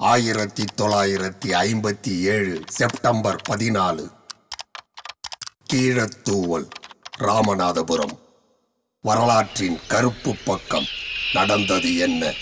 ஆயிரத்தி தொள்ளாயிரத்தி ஐம்பத்தி ஏழு செப்டம்பர் பதினாலு. கீழத்தூவல் ராமநாதபுரம். வரலாற்றின் கருப்பு பக்கம் நடந்தது என்ன?